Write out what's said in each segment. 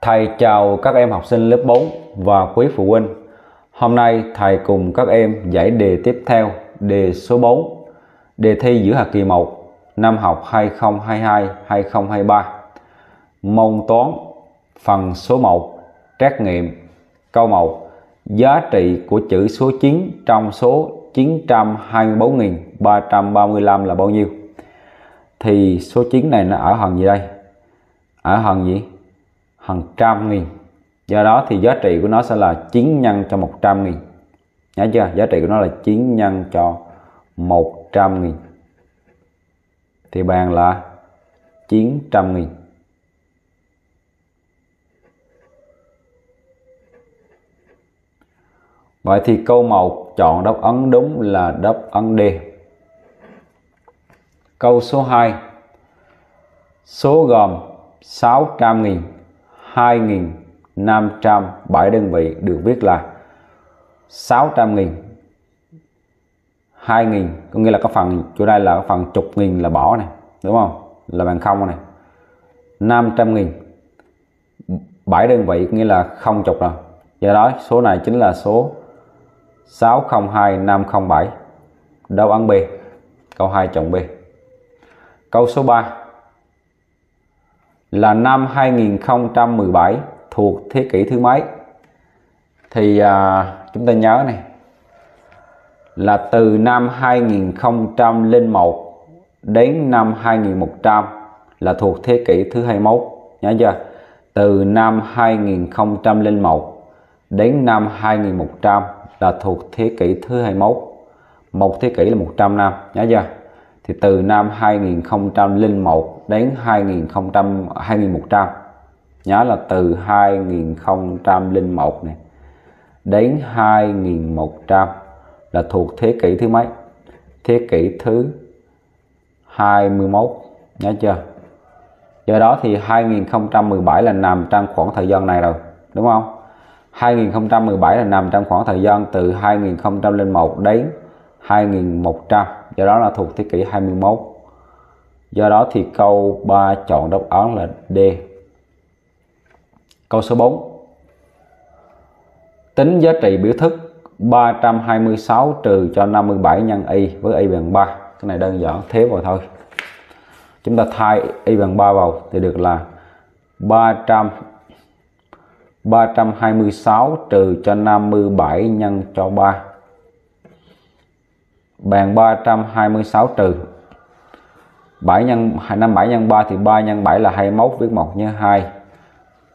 Thầy chào các em học sinh lớp 4 và quý phụ huynh. Hôm nay thầy cùng các em giải đề tiếp theo, đề số 4, đề thi giữa học kỳ 1, năm học 2022-2023. Môn toán, phần số 1, trắc nghiệm, câu 1. Giá trị của chữ số 9 trong số 924.335 là bao nhiêu? Thì số 9 này nó ở hàng gì đây? Ở hàng gì? Hàng trăm nghìn. Do đó thì giá trị của nó sẽ là 9 nhân cho 100 nghìn. Nhớ chưa? Giá trị của nó là 9 nhân cho 100 nghìn. Thì bàn là 900 nghìn. Vậy thì câu 1 chọn đáp án đúng là đáp án D. Câu số 2 Số gồm 600.000 2.507 đơn vị được viết là 600.000 2.000 có nghĩa là có phần, chỗ đây là có phần chục nghìn là bỏ này, đúng không? Là bằng không này. 500.000 7 đơn vị nghĩa là không chục rồi. Do đó, số này chính là số 602507 đáp án B câu 2 chọn B câu số 3 là năm 2017 thuộc thế kỷ thứ mấy? Thì à, chúng ta nhớ này là từ năm 2001 đến năm 2100 là thuộc thế kỷ thứ 21 nhớ chưa? Từ năm 2001 đến năm 2100 là thuộc thế kỷ thứ 21 một thế kỷ là 100 năm nhớ chưa? Thì từ năm 2001 đến 2000 2100 nhớ là từ 2001 này đến 2100 là thuộc thế kỷ thứ mấy? Thế kỷ thứ 21 nhớ chưa? Do đó thì 2017 là nằm trong khoảng thời gian này rồi, đúng không? 2017 là nằm trong khoảng thời gian từ 2001 đến 2100 do đó là thuộc thế kỷ 21 do đó thì câu 3 chọn đáp án là D. Câu số 4 tính giá trị biểu thức 326 trừ cho 57 nhân y với y bằng 3 cái này đơn giản, thế vào thôi. Chúng ta thay y bằng 3 vào thì được là 300 326 trừ cho 57 nhân cho 3 bằng 326 trừ. 7 nhân 5 7 nhân 3 thì 3 nhân 7 là 21 viết 1 nhé 2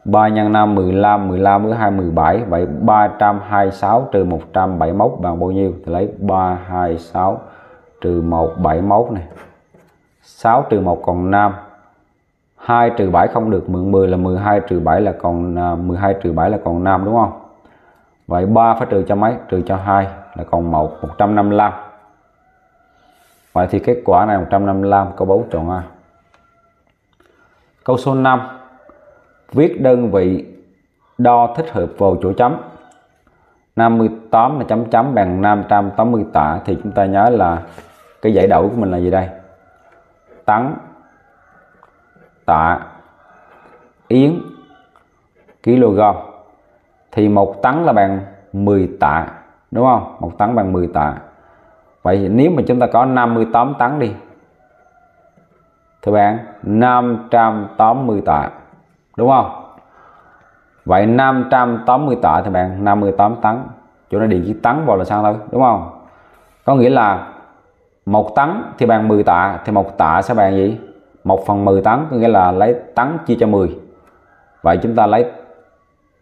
3 nhân 5 15 15 với 2 17 vậy 326 trừ 171 bằng bao nhiêu? Thì lấy 326 trừ 171 này. 6 trừ 1 còn 5 2 trừ 7 không được mượn 10 là 12 trừ 7 là còn à, 12 trừ 7 là còn 5 đúng không? Vậy 3 phải trừ cho mấy? Trừ cho 2 là còn 1 155 Vậy thì kết quả này 155 câu 4 chọn A. Câu số 5. Viết đơn vị đo thích hợp vào chỗ chấm. 58 là chấm chấm bằng 580 tạ thì chúng ta nhớ là cái giải đổi của mình là gì đây? Tấn tạ, yến kg thì một tấn là bằng 10 tạ, đúng không? Một tấn bằng 10 tạ Vậy nếu mà chúng ta có 58 tấn đi, Thưa bạn 580 tạ, Đúng không? Vậy 580 tạ thì bạn 58 tấn, Chỗ này điện chỉ tấn vào là sao thôi, Đúng không? Có nghĩa là một tấn thì bằng 10 tạ, Thì một tạ sẽ bằng gì? 1 phần 10 tấn, Có nghĩa là lấy tấn chia cho 10 Vậy chúng ta lấy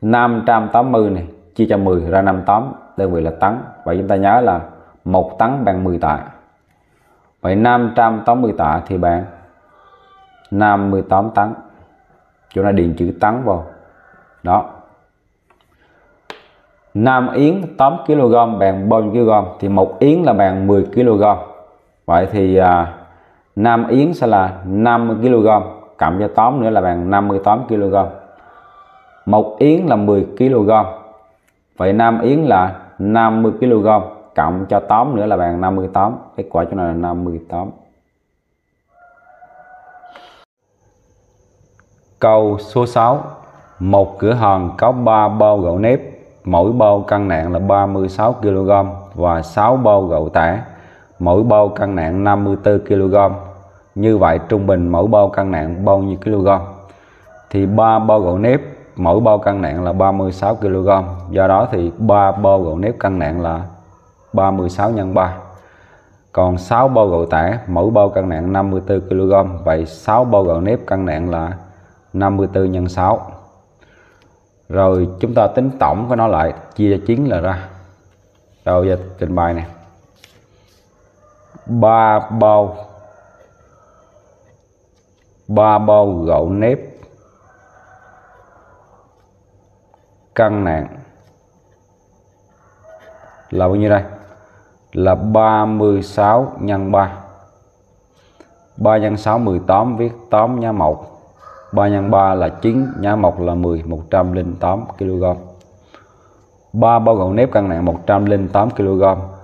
580 này, Chia cho 10 ra 58 Đơn vị là tấn. Vậy chúng ta nhớ là một tấn bằng 10 tạ. Vậy 580 tạ thì bạn 58 tấn. Chỗ này điền chữ tấn vào. Đó. Nam yến 8 kg bằng bao nhiêu kg thì một yến là bằng 10 kg vậy thì à, Nam yến sẽ là 50 kg cộng cho 8 nữa là bằng 58 kg một yến là 10 kg vậy Nam yến là 50 kg cộng cho tóm nữa là bằng 58 kết quả chỗ này là 58 câu số 6 một cửa hàng có 3 bao gạo nếp. Mỗi bao cân nặng là 36 kg và 6 bao gạo tẻ. Mỗi bao cân nặng 54 kg như vậy, trung bình mỗi bao cân nặng bao nhiêu kg thì 3 bao gạo nếp, mỗi bao cân nặng là 36 kg do đó thì 3 bao gạo nếp cân nặng là 36 x 3 còn 6 bao gạo tẻ mỗi bao cân nặng 54 kg vậy 6 bao gạo nếp cân nặng là 54 x 6 rồi chúng ta tính tổng của nó lại, chia cho 9 là ra. Rồi giờ trình bày này 3 bao 3 bao gạo nếp cân nặng là bao nhiêu đây? Là 36 nhân 3 3 nhân 6 18 viết 8 nhá 1 3 nhân 3 là 9 nhá 1 là 10 108 kg 3 bao gạo nếp cân nặng 108 kg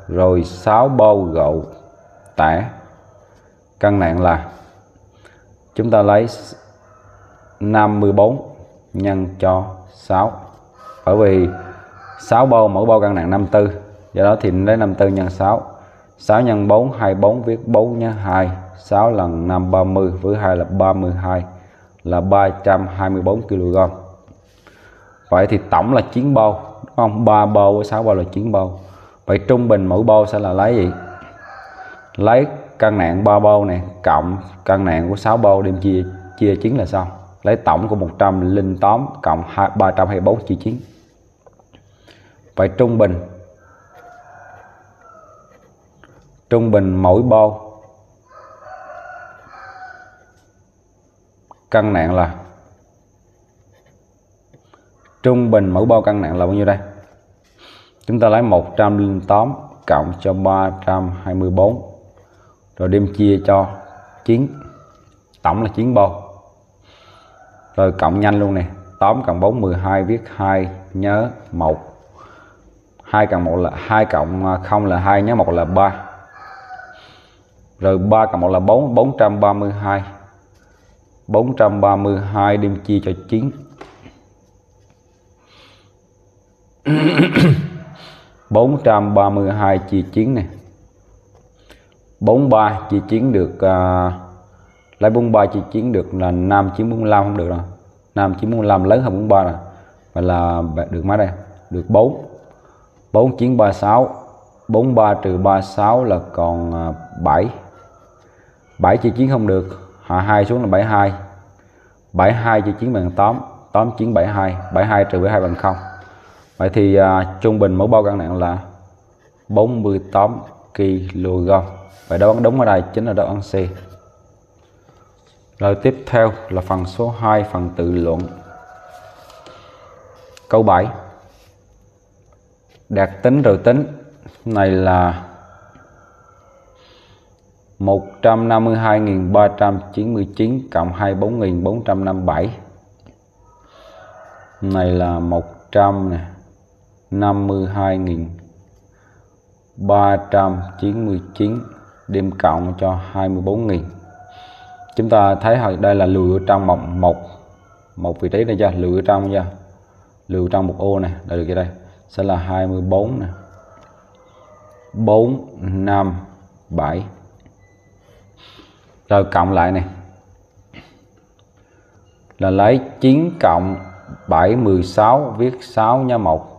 rồi 6 bao gạo tẻ. cân nặng là, chúng ta lấy 54 nhân cho 6 bởi vì 6 bao mỗi bao cân nặng 54 do đó thì lấy 54 nhân 6 6 nhân 4 24 viết 4 nhân 2 6 lần 5 30 với 2 là 32 là 324 kg vậy thì tổng là 9 bao, đúng không? 3 bao với 6 bao là 9 bao. Vậy trung bình mỗi bao sẽ là lấy gì? Lấy căn nạn 3 bao này cộng căn nạn của 6 bao đem chia chia 9 là xong lấy tổng của 108 cộng 324 chia 9 vậy trung bình trung bình mỗi bao. Cân nặng là trung bình mỗi bao cân nặng là bao nhiêu đây? Chúng ta lấy 108 cộng cho 324 rồi đem chia cho 9 tổng là 9 bao. Rồi cộng nhanh luôn nè 8 cộng 4 12 viết 2 nhớ 1 2 cộng 1 là 2 cộng à, 0 là 2 nhớ 1 là 3 rồi 3 cộng 1 là 4 432 432 đem chia cho 9 432 chia 9 này. 43 chia 9 được uh, lấy 43 chia 9 được là 5 chiếm 45 không được rồi. 5 chiếm 45 lớn hơn 43 rồi. Vậy là được mấy đây được 4 4 chiếm 36 43 trừ 36 là còn à, 7 7 chia 9 không được hạ 2 xuống là 72 72 chia 9 bằng 8 8 9 72 72 trừ 72 bằng 0 vậy thì uh, trung bình mẫu bao cân nặng là 48 kg vậy đáp án đúng ở đây chính là đáp án C. Rồi tiếp theo là phần số 2 phần tự luận. Câu 7 đạt tính rồi tính. Này là 152.399 cộng 24.457 này là 100 nè 52.399 đem cộng cho 24.000 chúng ta thấy đây là lùi ở trong một một một vị trí này chưa lùi ở trong chưa lùi trong một ô này đây được đây, sẽ là 24 nè. 4 5 7 rồi cộng lại này. Là lấy 9 cộng 7 16 viết 6 nhá 1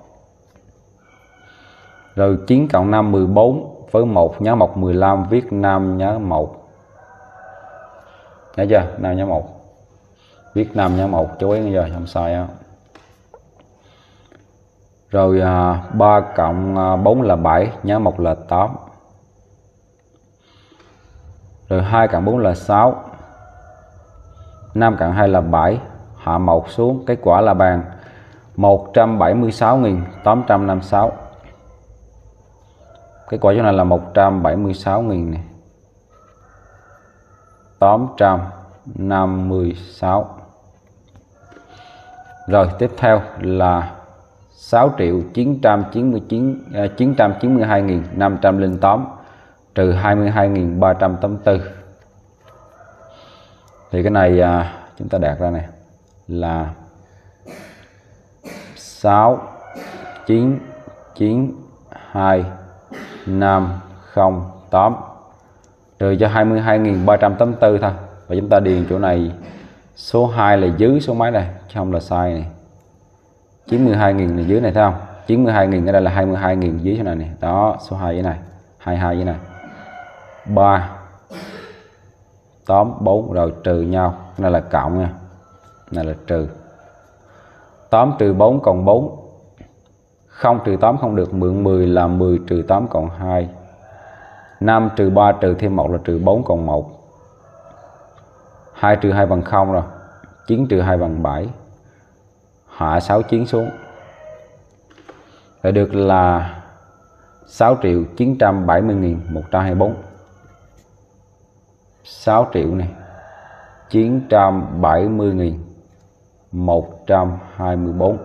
rồi 9 cộng 5 14 với 1 nhá 1 15 viết 5 nhá 1 nhớ chưa? 5 nhá 1 viết 5 nhá 1 chú ý giờ không sai á. Rồi à, 3 cộng à, 4 là 7 nhá 1 là 8 rồi 2 cộng 4 là 6 5 cộng 2 là 7 hạ 1 xuống, kết quả là bàn. 176.856 kết quả chỗ này là 176.000 này 856 rồi, tiếp theo là 6 triệu 999 992.508 trừ 22.384 thì cái này à, chúng ta đạt ra này là 6 9 9 2 5 0 8 trừ cho 22.384 thôi. Và chúng ta điền chỗ này số 2 là dưới số máy này chứ không là sai này. 92.000 là dưới này thấy không? 92.000 ở đây là 22.000 dưới chỗ này này. Đó số 2 dưới này 22 dưới này. 3 8 4 rồi trừ nhau. Cái này là cộng nha. Này là trừ. 8 trừ 4 còn 4 0 trừ 8 không được mượn 10 là 10 trừ 8 còn 2 5 trừ 3 trừ thêm 1 là trừ 4 còn 1 2 trừ 2 bằng 0 rồi. 9 trừ 2 bằng 7 hạ 6 chiến xuống. Để được là 6 triệu 970 nghìn 124 6 triệu này. 970 nghìn 124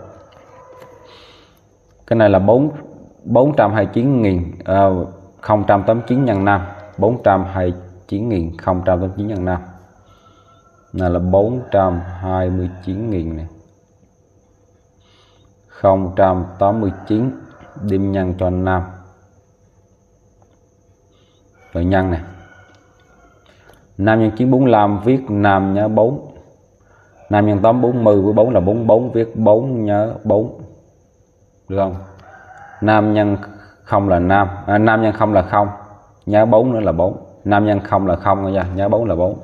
cái này là 4 429 nghìn à, uh, 089 nhân 5 429 nghìn 089 nhân 5 này là 429 nghìn này. 089 điểm nhân cho 5 rồi nhân này. 5 nhân 9 45 viết 5 nhớ 4 5 nhân 8 40 với 4 là 44 viết 4 nhớ 4 được không? 5 nhân 0 là 5 à, 5 nhân 0 là 0 nhớ 4 nữa là 4 5 nhân 0 là 0 nha nhớ 4 là 4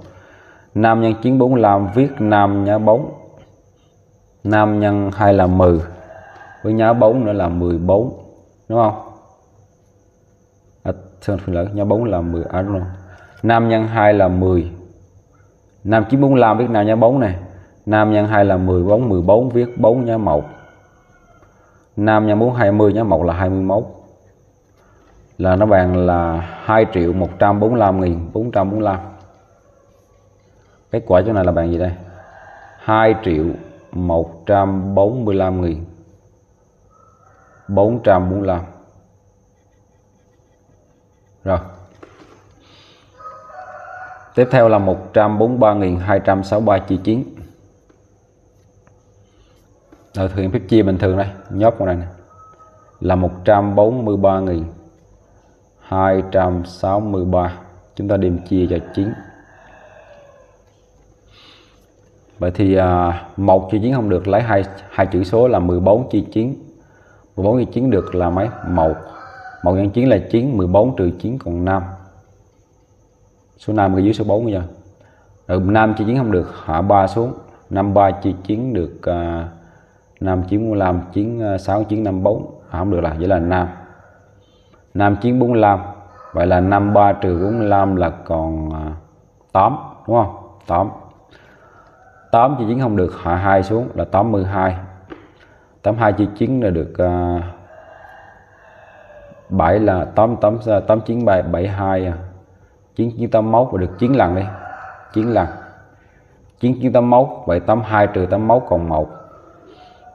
5 nhân 9 45 viết 5 nhớ 4 5 nhân 2 là 10 với nhớ 4 nữa là 14 đúng không? À, xin lỗi nhớ 4 là 10 à đúng không 5 nhân 2 là 10 5 9 45 viết nào nhá 4 này? 5 nhân 2 là 14 14 viết 4 nhá 1 5 nhân 4 20 nhá 1 là 21 là nó bằng là 2 triệu 145 nghìn 445 kết quả chỗ này là bằng gì đây? 2 triệu 145 nghìn 445 rồi tiếp theo là 143.263 chi chiến. Rồi thực hiện phép chia bình thường đây nhốt vào đây này là 143.263 chúng ta đem chia cho 9 vậy thì à, một chi chiến không được, lấy hai hai chữ số là 14 chi chiến. 14 chi chiến được là mấy? 1 1 nhân 9 là 9 14 trừ 9 còn 5 số 5 ở dưới số 4 bây giờ. Rồi 5 chia 9 không được hạ 3 xuống. 53 chi chiến được uh, 5 9 45 9 6 9 54 à, không được là vậy là 5 5 9 45 vậy là 53 trừ 45 là còn à, uh, 8 đúng không? 8 8 chi chiến không được hạ 2 xuống là 82 82 chi chiến là được à, uh, 7 là 8 8 8 9 7 72 9 9 81 và được 9 lần đi. 9 lần. 9 9 81 vậy 82 trừ 81 còn 1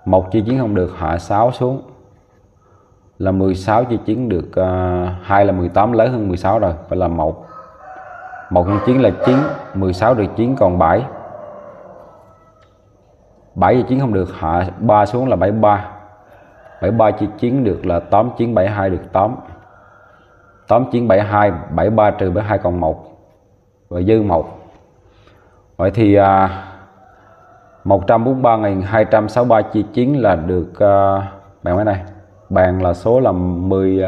1 chia 9 không được hạ 6 xuống. Là 16 chia 9 được à, uh, 2 là 18 lớn hơn 16 rồi phải là 1 1 nhân 9 là 9 16 được 9 còn 7 7 chia 9 không được hạ 3 xuống là 73 73 chia 9 được là 8 9 72 được 8 8972 73 trừ với 2 còn 1 và dư 1 vậy thì à, 143.263 chia 9 là được à, bạn mấy này bàn là số là 10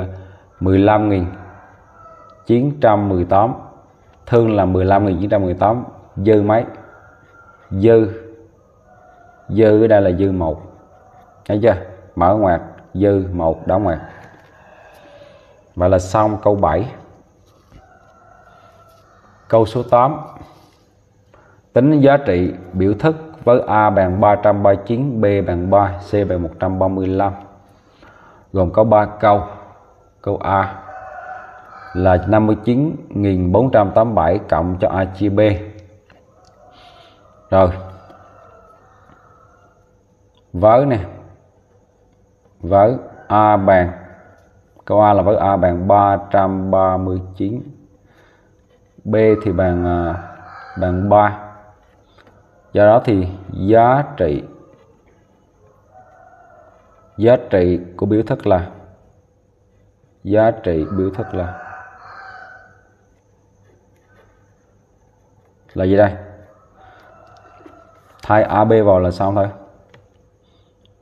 15.918 à, thương là 15.918 dư mấy? Dư. Dư ở đây là dư 1 thấy chưa? Mở ngoặc dư 1 đóng ngoặc và là xong câu 7 câu số 8 tính giá trị biểu thức với A bằng 339, B bằng 3, C bằng 135. Gồm có 3 câu. Câu A là 59.487 cộng cho A chia B. Rồi. Với nè. Với A bằng câu A là với A bằng 339. B thì bằng à, bằng 3 do đó thì giá trị giá trị của biểu thức là, giá trị biểu thức là là gì đây? Thay AB vào là xong thôi?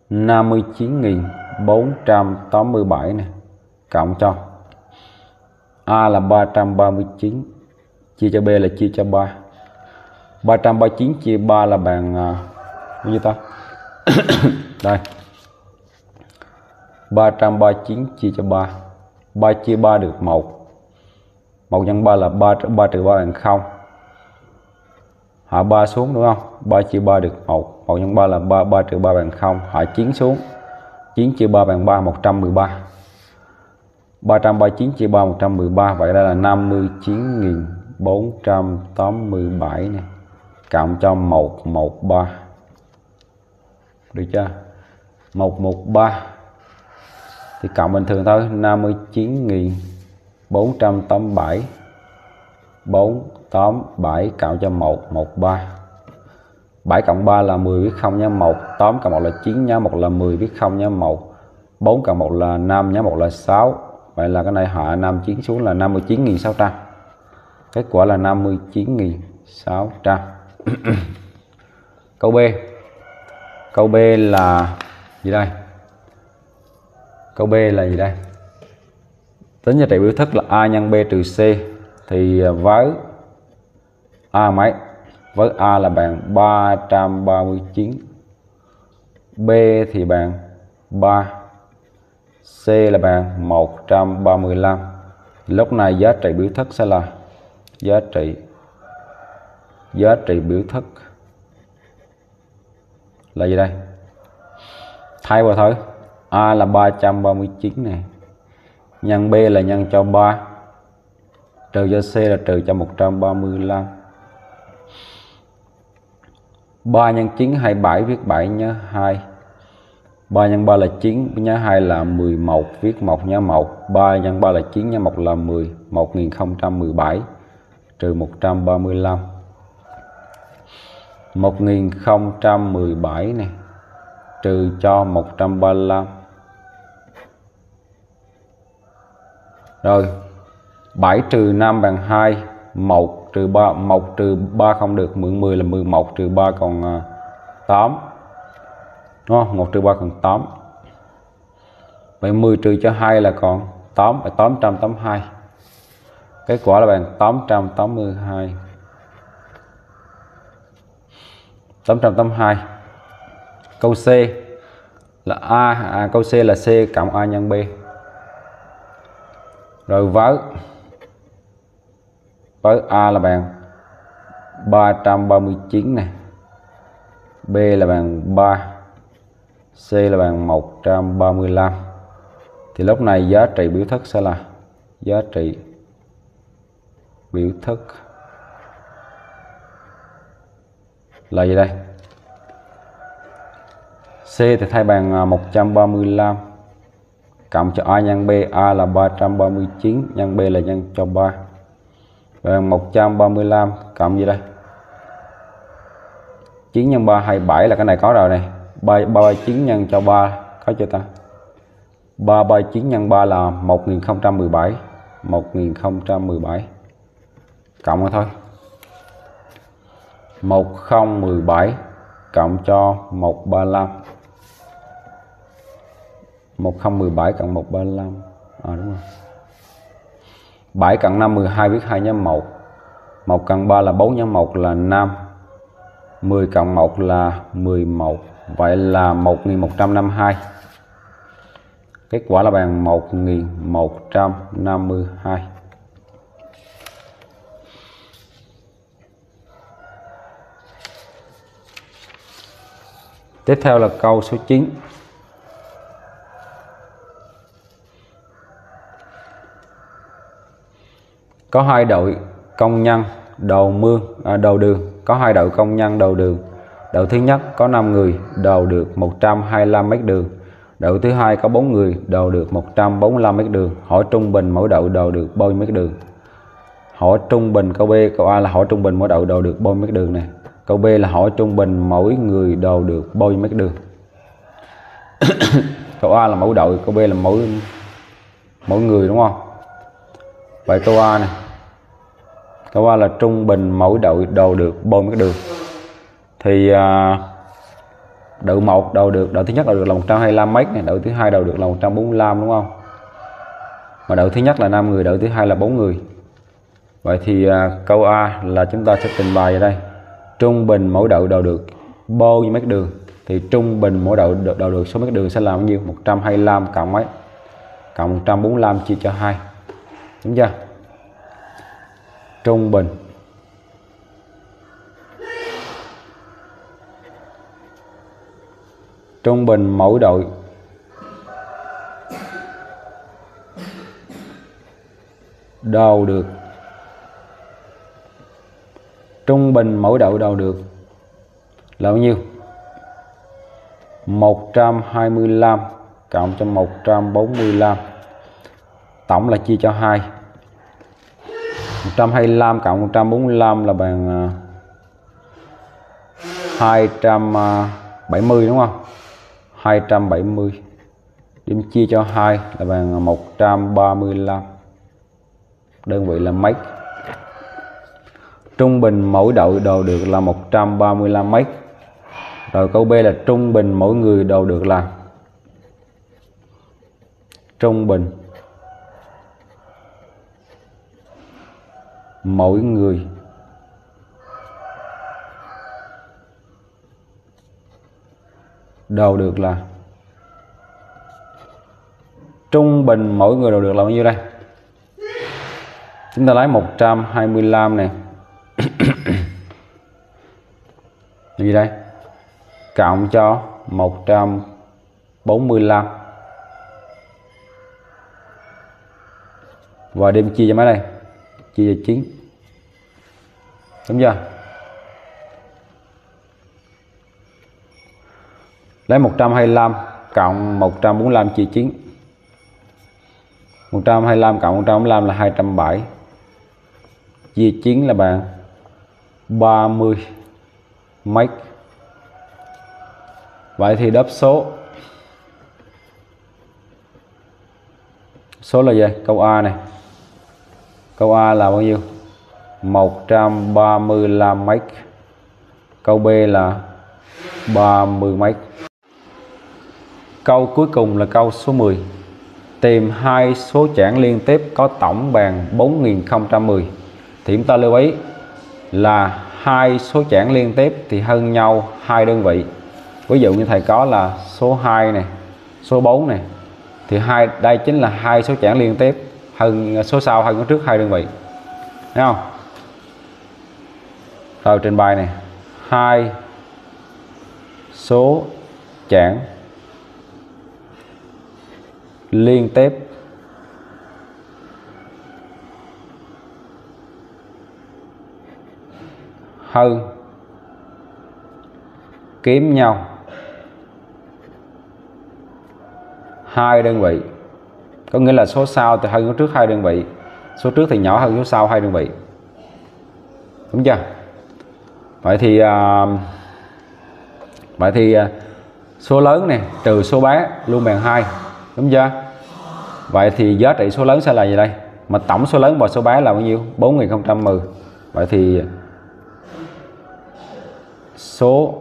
59.487 này cộng cho. A là 339 chia cho B là chia cho 3 339 chia 3 là bằng uh, bao nhiêu ta? Đây. 339 chia cho 3 3 chia 3 được 1 1 nhân 3 là 3 3 trừ 3 bằng 0 hạ 3 xuống đúng không? 3 chia 3 được 1 1 nhân 3 là 3 3 trừ 3 bằng 0 hạ 9 xuống. 9 chia 3 bằng 3 113 339 chia 3 113 vậy đây là 59.487 này cộng cho 113 được chưa? 113 thì cộng bình thường thôi 59.487 487 cộng cho 113 7 cộng 3 là 10 biết không nhá 1 8 cộng 1 là 9 nhá 1 là 10 biết không nhá 1 4 cộng 1 là 5 nhá 1 là 6 vậy là cái này hạ 59 xuống là 59.600 kết quả là 59.600 câu B. Câu B là gì đây? Câu B là gì đây? Tính giá trị biểu thức là A nhân B trừ C thì à, với A mấy? Với A là bằng 339 B thì bằng 3 C là bằng 135 lúc này giá trị biểu thức sẽ là giá trị giá trị biểu thức là gì đây? Thay vào thôi A là 339 này nhân B là nhân cho 3 trừ cho C là trừ cho 135 3 nhân 9 27 viết 7 nhớ 2 3 nhân 3 là 9 nhá 2 là 11 viết 1 nhá 1 3 nhân 3 là 9 nhá 1 là 10 1017 trừ 135 1017 này, trừ cho 135 rồi 7 trừ 5 bằng 2 1 trừ 3 1 trừ 3 không được 10 10 là 11 trừ 3 còn à, 8 đúng 1 trừ 3 còn 8 vậy 10 trừ cho 2 là còn 8 là 882 kết quả là bằng 882 882 câu C là A à, câu C là C cộng A nhân B. Rồi với với A là bằng 339 này. B là bằng 3 C là bằng 135 thì lúc này giá trị biểu thức sẽ là giá trị biểu thức là gì đây? C thì thay bằng à, 135 cộng cho A nhân B. A là 339 nhân B là nhân cho 3 bằng 135 cộng gì đây? 9 nhân 3 27 là cái này có rồi này. 339 nhân cho ba, có chưa ta? 339 nhân ba là 1017 1017 cộng rồi thôi. 1017 cộng cho 135 1017 cộng 135 à ờ, đúng rồi. 7 cộng 5 12 viết 2 nhân 1 1 cộng 3 là 4 nhân 1 là 5 10 cộng 1 là 11 Vậy là 1152 Kết quả là bằng 1152 Tiếp theo là câu số 9 Có hai đội công nhân đầu mương à, đầu đường. Có hai đội công nhân đầu đường. Đội thứ nhất có 5 người đầu được 125 mét đường. Đội thứ hai có 4 người đầu được 145 mét đường. Hỏi trung bình mỗi đội đầu được bao nhiêu mét đường? Hỏi trung bình câu B câu A là hỏi trung bình mỗi đội đầu được bao nhiêu mét đường này câu B là hỏi trung bình mỗi người đầu được bao nhiêu mét đường? Câu A là mẫu đội câu B là mỗi mỗi người đúng không? Vậy câu A này câu A là trung bình mỗi đội đầu được bao nhiêu đường. Thì à, đội một đầu được đội thứ nhất đầu được là 125 mấy này đội thứ hai đầu được là 145 đúng không? Mà đội thứ nhất là 5 người đội thứ hai là 4 người. Vậy thì à, câu A là chúng ta sẽ trình bày ở đây. Trung bình mỗi đội đầu được bao nhiêu mét đường? Thì trung bình mỗi đội đầu được số mét đường sẽ là bao nhiêu? 125 cộng mấy? Cộng 145 chia cho 2 đúng chưa? Trung bình. Trung bình mỗi đội. Đầu được. Trung bình mỗi đội đầu được. Là bao nhiêu? 125 cộng cho 145 tổng là chia cho 2 125 cộng 145 là bằng à, 270 à, đúng không? 270 điểm chia cho 2 là bằng à, 135 đơn vị là mấy trung bình mỗi đội đồ được là 135 mấy rồi câu B là trung bình mỗi người đồ được là trung bình. Mỗi người. Đầu được là trung bình mỗi người đầu được là bao nhiêu đây? Chúng ta lấy 125 này. Gì đây? Cộng cho 145 và đem chia cho mấy đây? Chia cho 9 đúng chưa? Lấy 125 cộng 145 chia 9 125 cộng 145 là 207 chia 9 là bạn 30 mấy. Vậy thì đáp số. Số là gì? Câu A này câu A là bao nhiêu? 135 mấy câu B là 30 mấy câu cuối cùng là câu số 10 tìm hai số chẵn liên tiếp có tổng bàn 4010 thì chúng ta lưu ý là hai số chẵn liên tiếp thì hơn nhau hai đơn vị. Ví dụ như thầy có là số 2 này, số 4 này, thì hai, đây chính là hai số chẵn liên tiếp hơn số sau hơn số trước hai đơn vị. Thấy không? Rồi, trình bày này. Hai số chẵn liên tiếp. Hơn kiếm nhau. Hai đơn vị có nghĩa là số sau thì hơn số trước hai đơn vị số trước thì nhỏ hơn số sau hai đơn vị. Đúng chưa? Vậy thì à, vậy thì à, số lớn này trừ số bé luôn bằng hai. Đúng chưa? Vậy thì giá trị số lớn sẽ là gì đây? Mà tổng số lớn và số bé là bao nhiêu? 4010 vậy thì số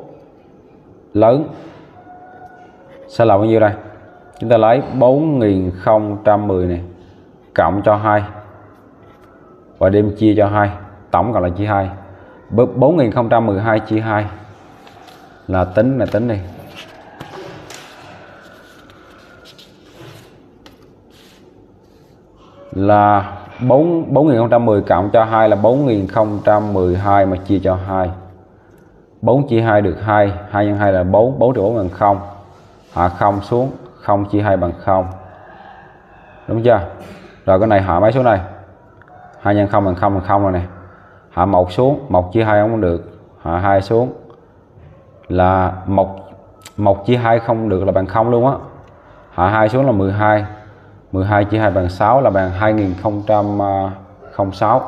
lớn sẽ là bao nhiêu đây? Chúng ta lấy 4010 này, cộng cho 2 và đem chia cho 2 tổng còn là chia 2 4012 chia 2 là tính là tính đi. Là 4 4010 cộng cho 2 là 4012 mà chia cho 2 4 chia 2 được 2 2 x 2 là 4 4 triệu 4 bằng 0 hạ 0 xuống. 0 chia 2 bằng 0 đúng chưa? Rồi cái này hạ mấy số này? 2 nhân 0 bằng 0 bằng 0 rồi nè. Hạ 1 xuống 1 chia 2 không được. Hạ 2 xuống là 1 1 chia 2 không được là bằng 0 luôn á. Hạ 2 xuống là 12 12 chia 2 bằng 6 là bằng 2006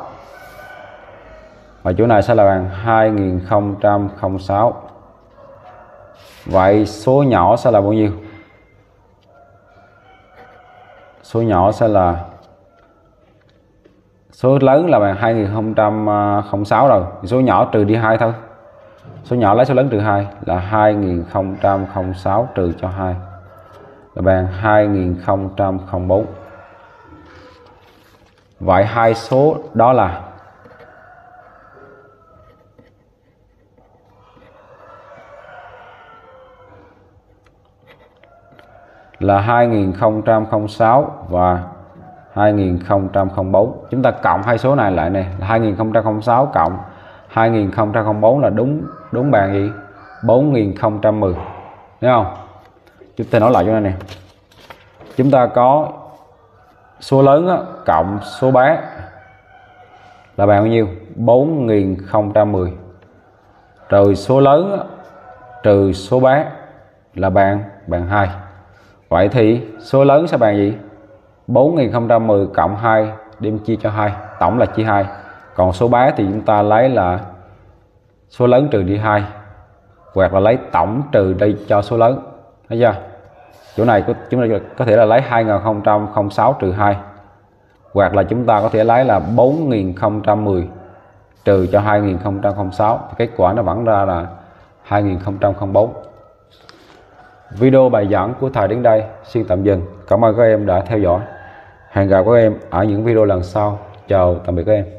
và chỗ này sẽ là bằng 2006 vậy số nhỏ sẽ là bao nhiêu? Số nhỏ sẽ là số lớn là bằng 2006 rồi. Số nhỏ trừ đi 2 thôi. Số nhỏ lấy số lớn trừ 2 là 2006 trừ cho 2 là bằng 2004 vậy hai số đó là là 2006 và 2004 chúng ta cộng hai số này lại này là 2006 cộng 2004 là đúng đúng bàn gì? 4010 thấy không? Chúng ta nói lại cho này nè. Chúng ta có số lớn á, cộng số bé là bằng bao nhiêu? 4010 rồi số lớn á, trừ số bé là bằng bằng 2 vậy thì số lớn sẽ bằng gì? 4010 cộng 2 đem chia cho 2 tổng là chia 2 còn số bé thì chúng ta lấy là số lớn trừ đi 2 hoặc là lấy tổng trừ đi cho số lớn. Thấy chưa? Chỗ này chúng ta có thể là lấy 2006 trừ 2 hoặc là chúng ta có thể lấy là 4010 trừ cho 2006 kết quả nó vẫn ra là 2004 video bài giảng của thầy đến đây. Xin tạm dừng. Cảm ơn các em đã theo dõi. Hẹn gặp các em ở những video lần sau. Chào, tạm biệt các em.